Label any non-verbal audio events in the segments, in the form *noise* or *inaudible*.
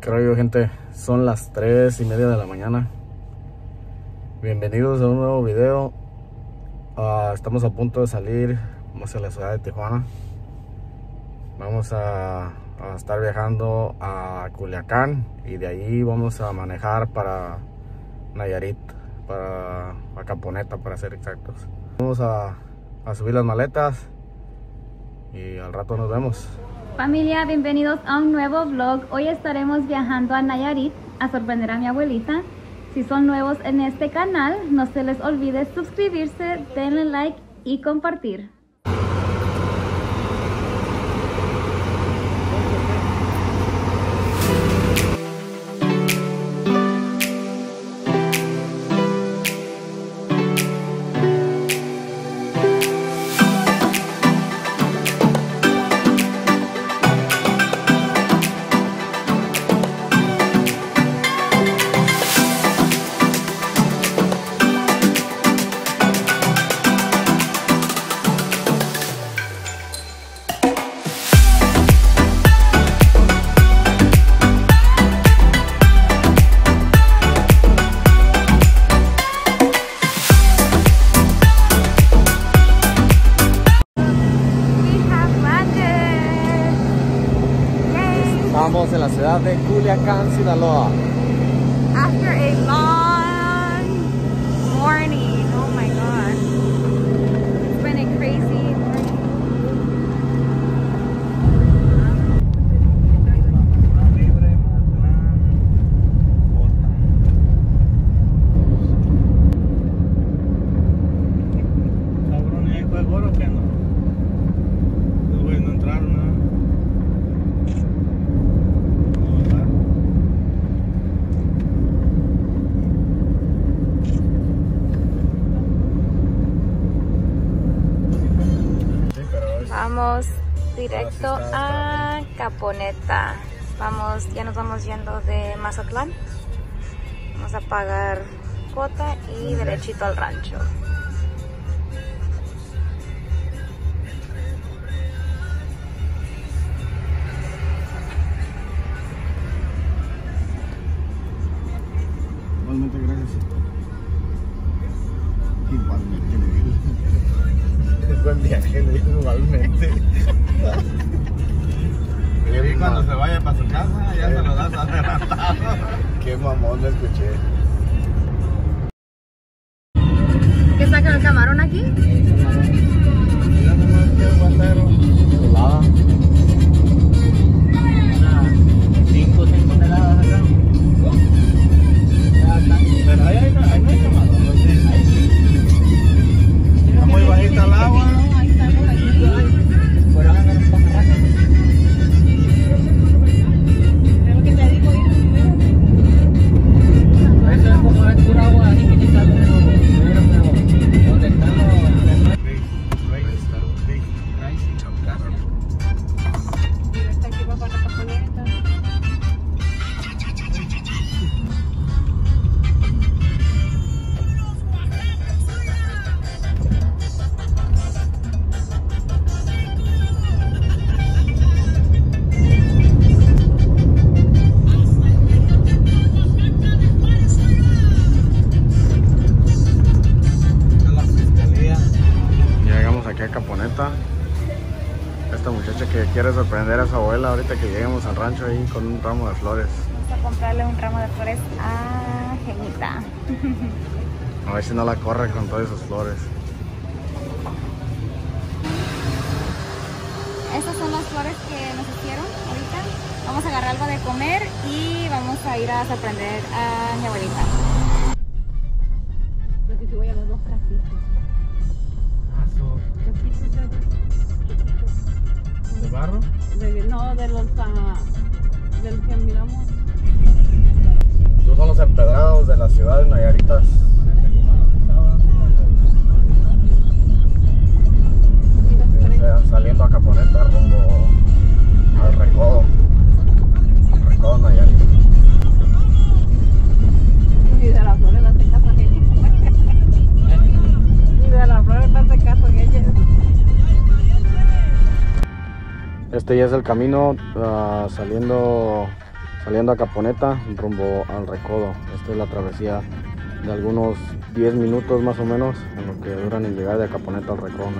Creo yo gente, son las 3 y media de la mañana. Bienvenidos a un nuevo video. Uh, estamos a punto de salir hacia la ciudad de Tijuana. Vamos a, a, estar viajando a Culiacán y de ahí vamos a manejar para Nayarit, para Acaponeta para ser exactos. Vamos a, a subir las maletas y al rato nos vemos. Familia, bienvenidos a un nuevo vlog. Hoy estaremos viajando a Nayarit a sorprender a mi abuelita. Si son nuevos en este canal, no se les olvide suscribirse, denle like y compartir. Estamos en la ciudad de Culiacán, Sinaloa. After a long morning, oh my god. It's been a crazy morning. Cabrón, ¿y ahí fue el o qué no? Los güeyes no entraron, ¿no? No, ¿verdad? Sí, pero es... Vamos directo a Caponeta. Vamos, ya nos vamos yendo de Mazatlán. Vamos a pagar cuota y derechito al rancho. Igualmente, gracias. *laughs* Y cuando se vaya para su casa, ya se lo das adelantado. *laughs* Qué mamón lo escuché. Ahorita que lleguemos al rancho ahí con un ramo de flores. Vamos a comprarle un ramo de flores a Genita. *laughs* A ver si no la corre con todas esas flores. Estas son las flores que nos hicieron ahorita. Vamos a agarrar algo de comer y vamos a ir a sorprender a mi abuelita. voy a los dos casitos. De- los ah, del que miramos. Estos son los empedrados de la ciudad de Nayaritas. O sea, saliendo a Caponeta rumbo al recodo. Recodo Nayarit. Este ya es el camino ah, saliendo saliendo a Caponeta rumbo al Recodo. Esta es la travesía de algunos 10 minutos más o menos en lo que duran en llegar de Caponeta al Recodo.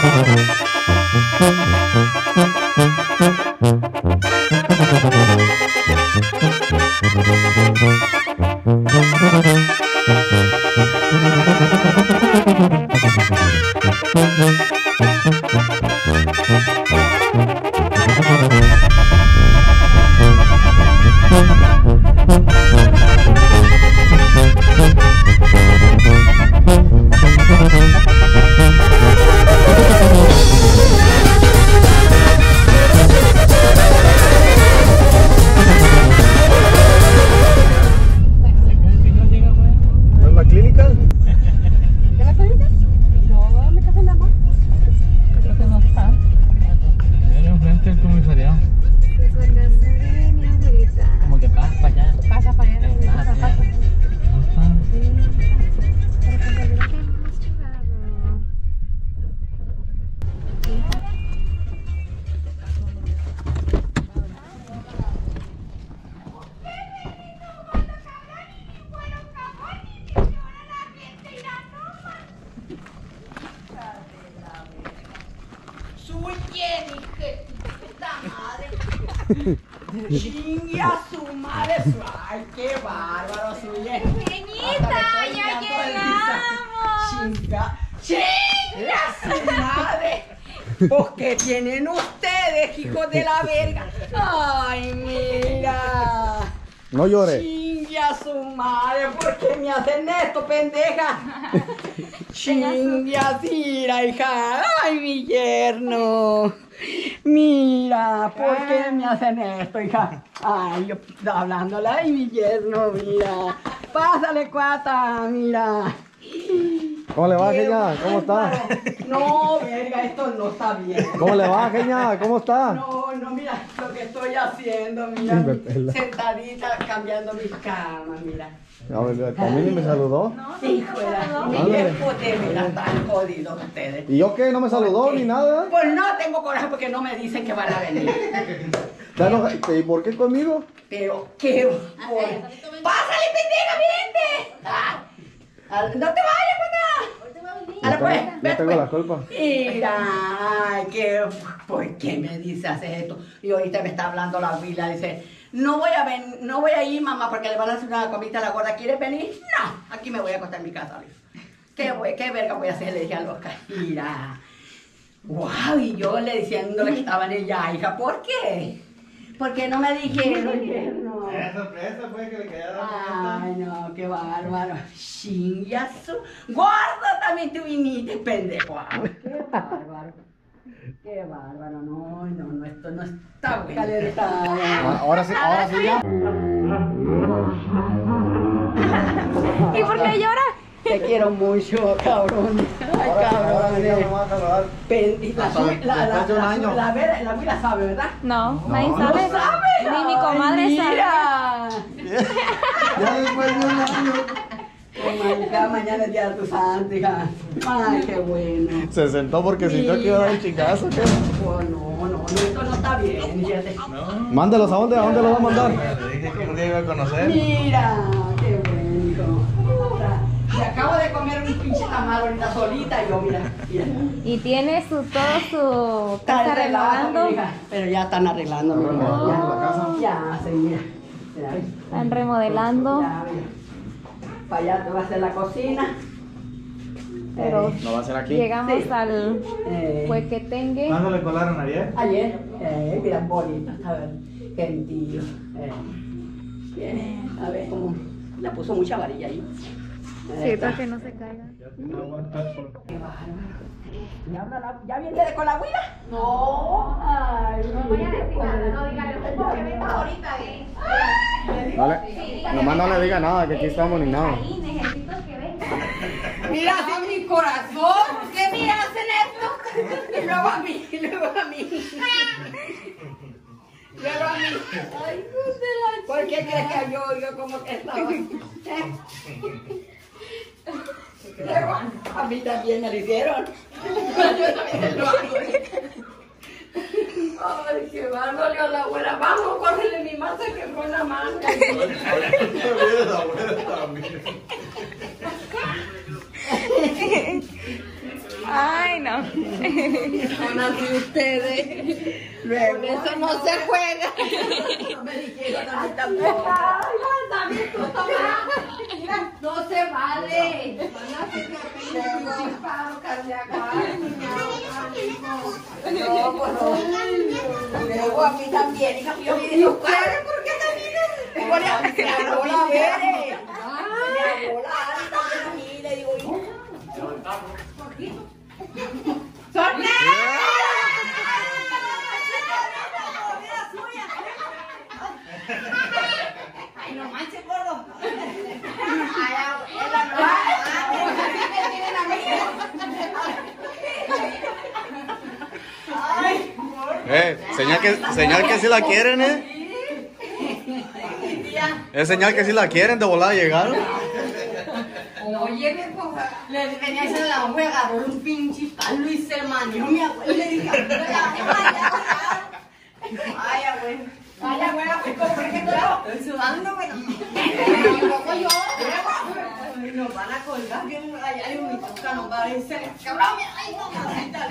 ¿No es madre. Chingue a su madre. Ay, qué bárbaro, suye. Pequeñita, ya llegamos. Chinga, chingue a su madre. Pues que tienen ustedes, hijos de la verga. Ay, mira. No llore. Chingue a su madre, ¿por qué me hacen esto, pendeja? Chingue a tira, hija. Ay, mi yerno. Mira, ¿por qué me hacen esto, hija? Ay, yo hablándole, ay, mi yerno, mira. Pásale, cuata, mira. ¿Cómo le va, Qué Genia? ¿Cómo está? No, verga, esto no está bien. ¿Cómo le va, Genia? ¿Cómo está? No, no, mira lo que estoy haciendo, mira, sentadita cambiando mi cama, mira. A ver, También me saludó. Hijo de la Ándale. mira, joder, mira, están jodidos ustedes. ¿Y yo qué? ¿No me saludó ni nada? Pues no tengo coraje porque no me dicen que van a venir. ¿Está enoja- ¿Y por qué conmigo? Pero qué bueno. ¡Pásale, pendeja, vente! Ah, ah, ¡No te vayas, puta! Ahora pues, vete, tengo pues. la culpa. Mira, ay, qué, ¿por qué me dice hacer esto? Y ahorita me está hablando la abuela, dice, no voy a ven, no voy a ir, mamá, porque le van a hacer una comida a la gorda. ¿Quieres venir? No, aquí me voy a acostar en mi casa. ¿Qué, voy, qué verga voy a hacer? Le dije al Oscar. Mira, wow, y yo le diciéndole que estaba en ella, hija, ¿por qué? Porque no me dijeron, *laughs* yerno? sorpresa fue que le quedara Ay, no, qué bárbaro. Chingazo. Guarda también tu vinite, pendejo. Ay, Qué bárbaro. Qué bárbaro. No, no, no, esto no está bueno. Ah, Ahora sí, ahora sí ya. *laughs* ¿Y por qué llora? Te quiero mucho, cabrón. Ay, cabrón. Me va a saludar. Pen- La, abuela sabe, ¿verdad? No, nadie no sabe. Ni mi comadre sabe. mira. *laughs* Ya después de un año. Oh mañana es día de tu santo, hija. Ay, qué bueno. Se sentó porque sintió que iba a dar un chingazo. ¿qué? Oh, no, no, no, esto no está bien, fíjate. Mándelos a dónde, a dónde los va a mandar. Le dije que un día iba a conocer. Mira, qué bueno. Me acabo de comer un pinche tamal ahorita solita, yo, mira, mira. Y tiene su todo su Está casa arreglando, pero ya están arreglando, mira, ya, la casa. Ya, sí, mira. Están remodelando. Ya, mira. Para allá te va a hacer la cocina. Pero ¿Lo va a hacer aquí? llegamos Sí. al Eh, Huequetengue. ¿Cuándo le colaron ayer? Ayer, eh, mira, bonito, a ver, gentío. Eh. Bien, a ver cómo le puso mucha varilla ahí. Sí, para que no se caiga. Qué bárbaro. ¿Ya, habla la- ¿Ya viene de con la huila? No. Ay, no voy a decir nada, no dígale. Porque venga ahorita, eh. No le, nomás no le diga nada, que aquí estamos ni nada. Mira, si mi corazón, ¿por qué me hacen esto? Y luego a mí, y luego a mí. Luego a mí. Ay, ¿Por qué crees que yo, yo como que estaba? *laughs* Luego a mí también me lo hicieron. Yo también lo hago. Ay, qué bárbaro, a la abuela. Vamos, córrele mi masa que fue una manga. la abuela también. Ay, no. Son así ustedes. Luego, Con eso no se juega. no me dijeron a mí tampoco. Ay, también tú tomas. No se vale. No, pues no. Luego a mí también, hija. Yo me digo, ¿ustedes por qué también? Por la la también a mí. Le digo, manches, gordo. Ay, abuela, no. Así me tienen a mí. Ay, Eh, señal que, señal que sí la quieren, eh. Es señal que sí la quieren, de volada llegaron. Oye, viejo. Le venía a la un pinche palo y se manió mi. Le dije. Ay, abuela. Que claro, estoy sudando, bueno. Tampoco yo. Nos van a colgar bien allá y mi toca nos va a decir, cabrón, ay, mamacita.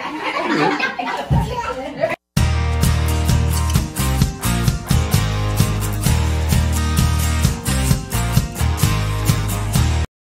*laughs*